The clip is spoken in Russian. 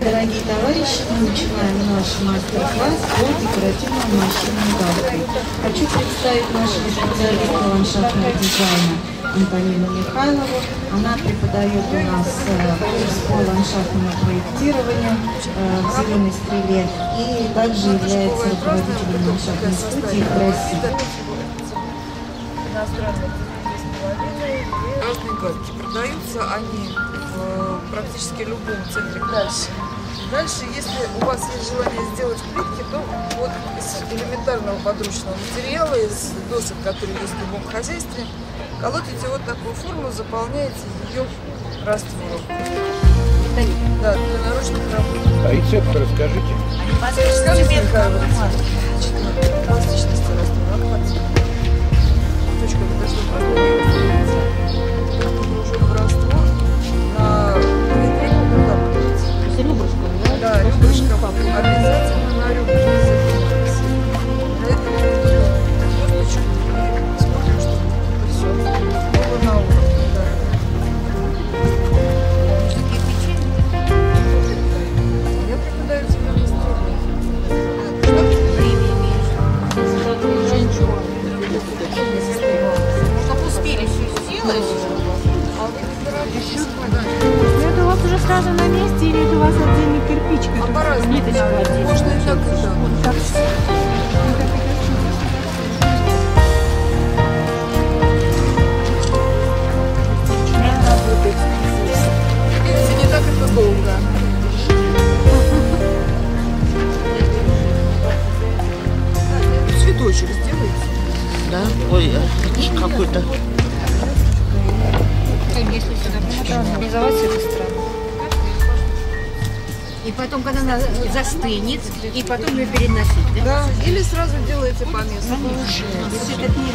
Дорогие товарищи, мы начинаем наш мастер-класс по декоративным мощенным галкой. Хочу представить нашего специалиста ландшафтного дизайна Антонину Михайлову. Она преподает у нас э, курс по ландшафтному проектированию э, в «Зеленой стреле» и также является руководителем ландшафтной студии в России. Разные галки. Продаются они в практически любом центре. Дальше. Дальше, если у вас есть желание сделать плитки, то вот из элементарного подручного материала, из досок, которые есть в любом хозяйстве, колотите вот такую форму, заполняете ее раствором. Да, для наручных работ. А рецепт расскажите. Скажите, Михаил пластичности раствора. Точка подожди, Ну, это у вас уже сразу на месте или это у вас отдельный кирпич, А по-разному. отдельно? Можно и так, и так. Вот так. Видите, не так это долго. Цветочек сделайте. Да? Ой, ж какой-то. Если сюда организовать это странно. И потом, когда она застынет, и потом ее переносить, да? Да, или сразу делаете по месту. Этот нижний,